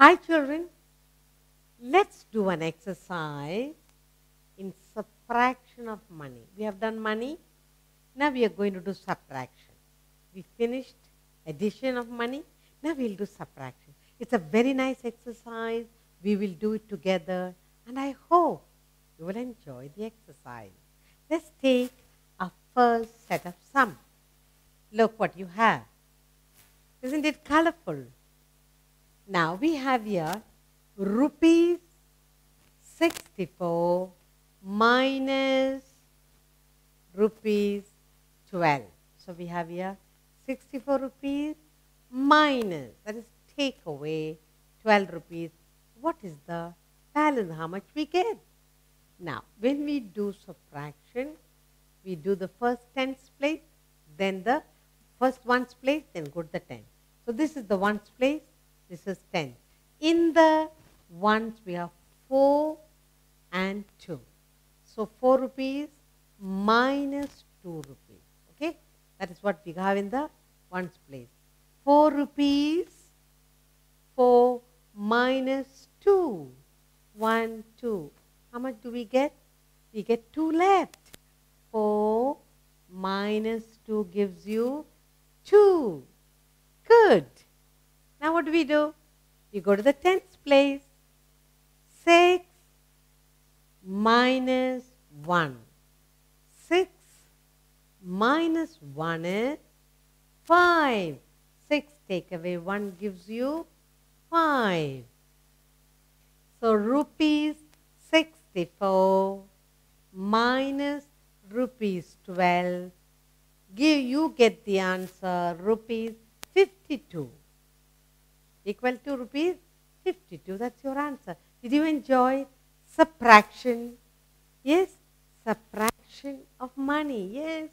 Hi, children. Let's do an exercise in subtraction of money. We have done money. Now we are going to do subtraction. We finished addition of money. Now we'll do subtraction. It's a very nice exercise. We will do it together. And I hope you will enjoy the exercise. Let's take our first set of sum. Look what you have. Isn't it colorful? Now we have here rupees 64 minus rupees 12. So we have here 64 rupees minus, that is take away 12 rupees. What is the balance? How much we get? Now, when we do subtraction, we do the first tens place, then the first ones place, then go to the ten. So this is the ones place, this is ten. In the ones we have four and two. So four rupees minus two rupees. Okay, that is what we have in the ones place. Four rupees, four 2. 1, 2. How much do we get? We get two left. 4 minus 2 gives you 2. Good. Now what do we do? We go to the tens place. 6 minus 1. 6 minus 1 is 5. 6 take away 1 gives you 5. So rupees 64 minus rupees 12 give you get the answer rupees 52 equal to rupees 52 that's your answer. Did you enjoy subtraction? Yes subtraction of money. Yes.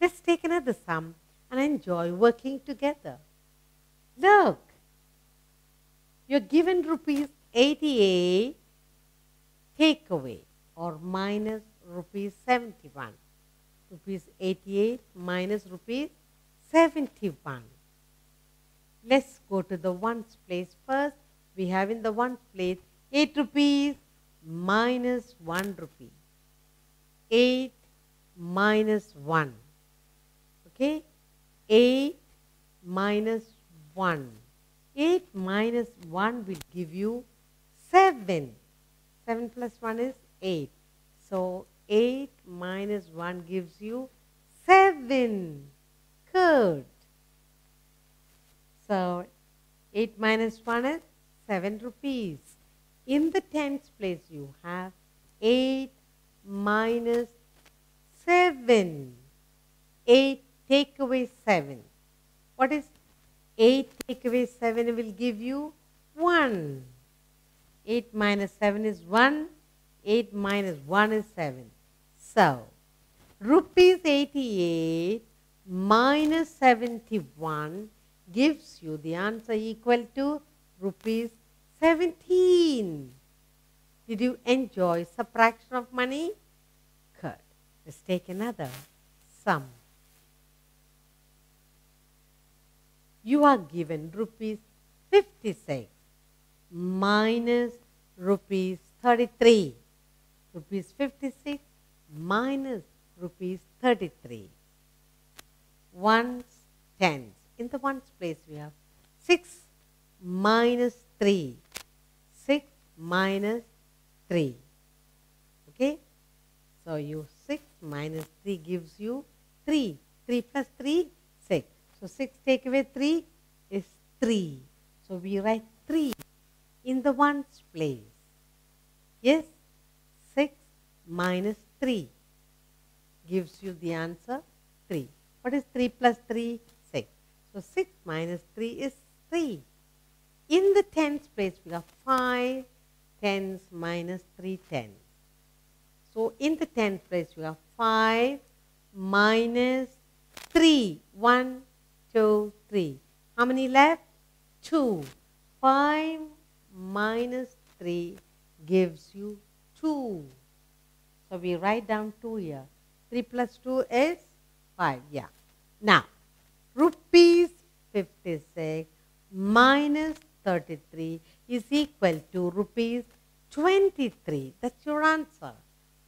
Let's take another sum and enjoy working together. Look you're given rupees 88 take away or minus rupees 71. Rupees 88 minus rupees 71. Let's go to the ones place first. We have in the ones place 8 rupees minus 1 rupee. 8 minus 1. Okay? 8 minus 1. 8 minus 1 will give you 7. 7 plus 1 is 8. So 8 minus 1 gives you 7. Good. So 8 minus 1 is 7 rupees. In the tens place you have 8 minus 7. 8 take away 7. What is 8 take away 7 will give you 1. 8 minus 7 is 1. 8 minus 1 is 7. So, rupees 88 minus 71 gives you the answer equal to rupees 17. Did you enjoy subtraction of money? Good. Let's take another sum. You are given rupees 56 minus rupees 33 rupees 56 minus rupees 33. Ones, tens. In the ones place we have 6 minus 3. 6 minus 3. Okay? So you 6 minus 3 gives you 3. 3 plus 3, 6. So 6 take away 3 is 3. So we write 3 in the ones place. Yes? 6 minus 3 gives you the answer 3. What is 3 plus 3? 6. So 6 minus 3 is 3. In the tens place we have 5 tens minus 3 tens. So in the tens place we have 5 minus 3. 1, 2, 3. How many left? 2. 5 minus 3 gives you 2. So we write down 2 here. 3 plus 2 is 5. Yeah. Now, rupees 56 minus 33 is equal to rupees 23. That's your answer.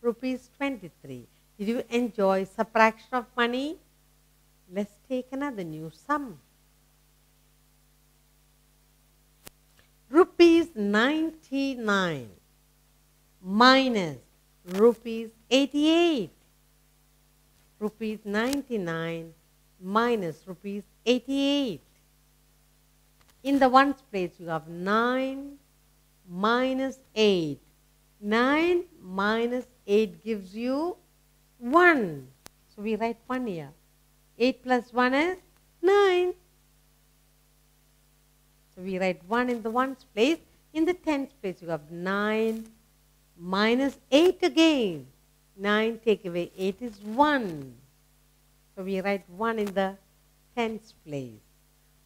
Rupees 23. Did you enjoy subtraction of money? Let's take another new sum. Rupees 99 minus rupees 88. Rupees 99 minus rupees 88. In the ones place you have 9 minus 8. 9 minus 8 gives you 1. So we write 1 here. 8 plus 1 is 9. So we write 1 in the ones place. In the tens place you have 9 minus 8 again. 9 take away 8 is 1. So we write 1 in the tens place.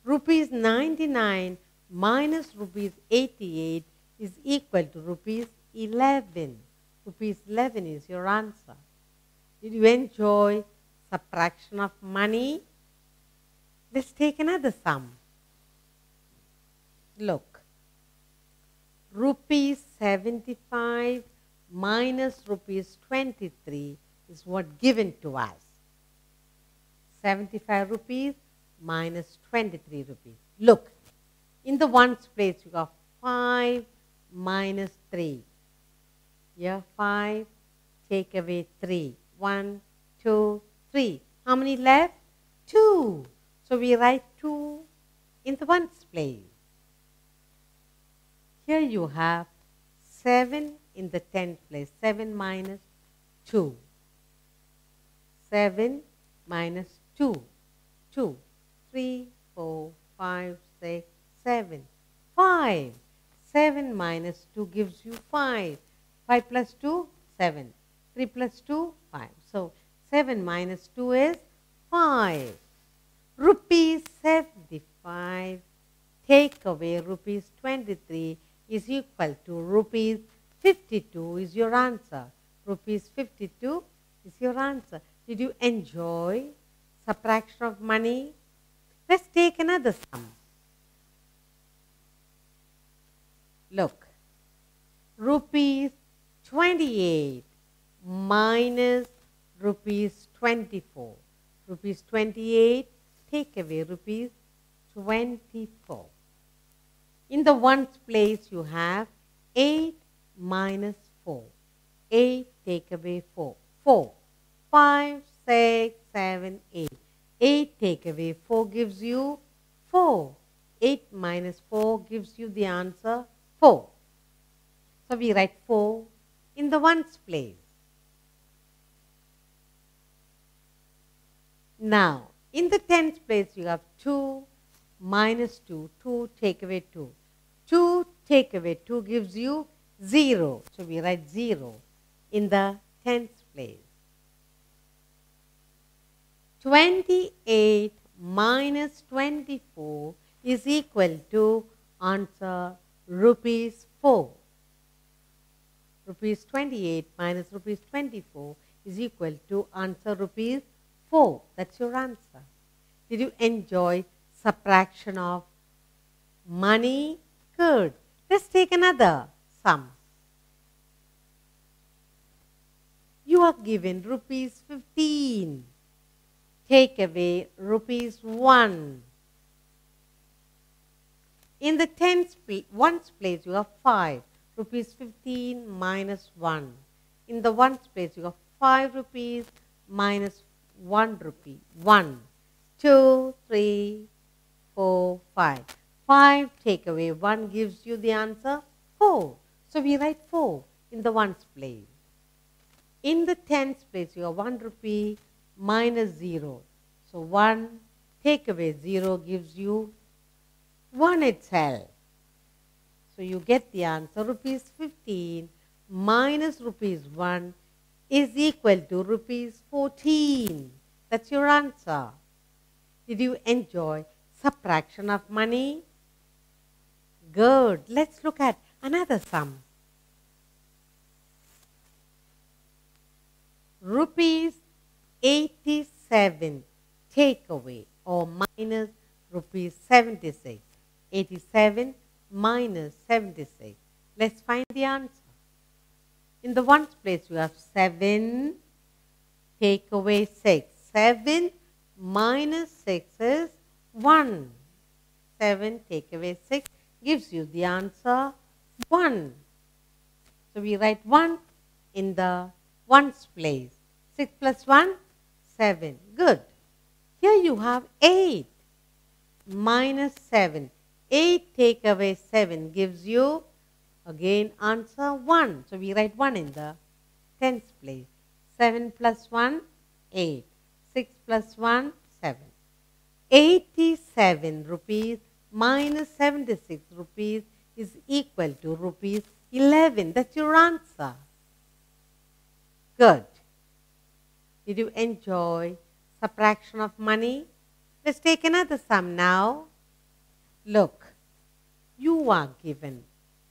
Rupees 99 minus rupees 88 is equal to rupees 11. Rupees 11 is your answer. Did you enjoy subtraction of money? Let's take another sum. Look. Rupees 75 minus rupees 23 is what given to us. 75 rupees minus 23 rupees. Look, in the ones place you got 5 minus 3. Here 5, take away 3. 1, 2, 3. How many left? 2. So we write 2 in the ones place. Here you have 7 in the tenth place. 7 minus 2. 7 minus 2. 2. 3, 4, 5, 6, 7. 5. 7 minus 2 gives you 5. 5 plus 2, 7. 3 plus 2, 5. So 7 minus 2 is 5. Rupees 75 take away rupees 23 is equal to rupees 52 is your answer. Rupees 52 is your answer. Did you enjoy subtraction of money? Let's take another sum. Look, rupees 28 minus rupees 24. Rupees 28, take away rupees 24. In the ones place you have 8 minus 4. 8 take away 4. 4. 5, 6, 7, 8. 8 take away 4 gives you 4. 8 minus 4 gives you the answer 4. So we write 4 in the ones place. Now, in the tens place you have 2 minus 2. 2 take away 2. 2 take away 2 gives you 0. So we write 0 in the tens place. 28 minus 24 is equal to answer rupees 4. Rupees 28 minus rupees 24 is equal to answer rupees 4. That's your answer. Did you enjoy subtraction of money? Good. Let's take another sum. You are given rupees 15 take away rupees 1. In the tens ones place you have 5. Rupees 15 minus 1. In the ones place you have 5 rupees minus 1 rupee. 1, 2, 3, 4, 5. 5 take away 1 gives you the answer 4. So we write 4 in the ones place. In the tens place you have 1 rupee minus 0. So 1 take away 0 gives you 1 itself. So you get the answer rupees 15 minus rupees 1 is equal to rupees 14. That's your answer. Did you enjoy subtraction of money? Good. Let's look at another sum. Rupees 87 take away or minus rupees 76. 87 minus 76. Let's find the answer. In the ones place, you have 7, take away 6. 7 minus 6 is 1. 7 take away 6 gives you the answer 1. So we write 1 in the ones place. 6 plus 1, 7. Good. Here you have 8 minus 7. 8 take away 7 gives you again answer 1. So we write 1 in the tens place. 7 plus 1, 8. 6 plus 1, 7. 87 rupees minus 76 rupees is equal to rupees 11. That's your answer. Good. Did you enjoy subtraction of money? Let's take another sum now. Look, you are given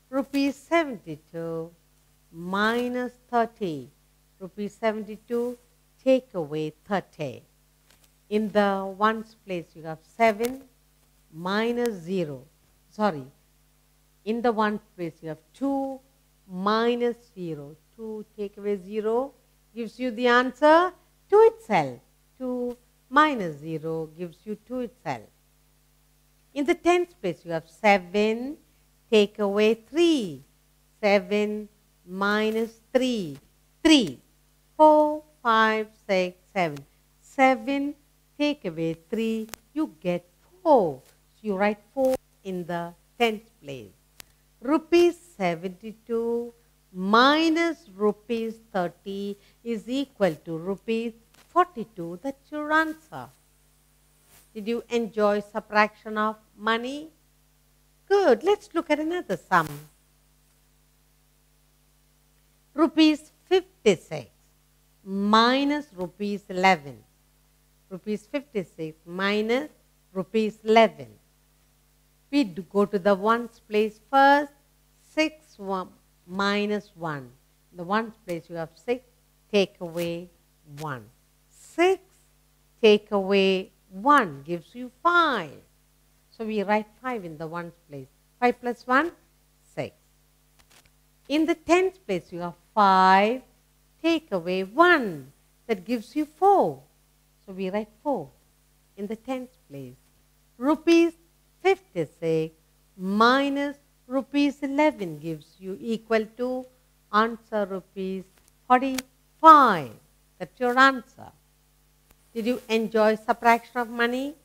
rupees 72 minus 30. Rupees 72 take away 30. In the ones place you have 7 minus 0. Sorry. In the ones place you have 2 minus 0. 2 take away 0 gives you the answer 2 itself. 2 minus 0 gives you 2 itself. In the tens place you have 7 take away 3. 7 minus 3. 3. 4, 5, 6, 7. 7 take away 3, you get 4. So you write 4 in the tens place. Rupees 72 minus rupees 30 is equal to rupees 42. That's your answer. Did you enjoy subtraction of money? Good. Let's look at another sum. Rupees 56 minus rupees 11. Rupees 56 minus rupees 11. We do go to the ones place first. 6 one, minus 1. The ones place you have 6, take away 1. 6 take away 1 gives you 5. So we write 5 in the ones place. 5 plus 1, 6. In the tens place you have 5, take away 1. That gives you 4. So we write 4 in the tens place. Rupees 56 minus rupees 11 gives you equal to answer rupees 45. That's your answer. Did you enjoy subtraction of money?